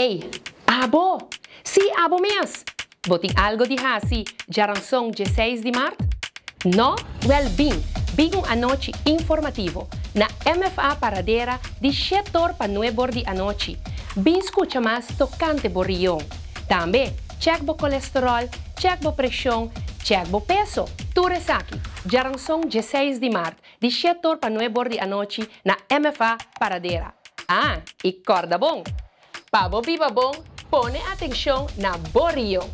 Ei, abo! Si, abo mes! Boting algo di hasi, jaransong 16 de março? No? Well, bem, bem um anoche informativo na MFA Paradera de 7 para 9 de anoche. Bem escuta mais tocante borrião. Também, check bo colesterol, check bo pressão, check bo peso. Tu resaki, jaransong 16 de março, de 7 para 9 de anoche na MFA Paradera. Ah, e corda bom! Pabo Viva Bom, pone atenção na borrião.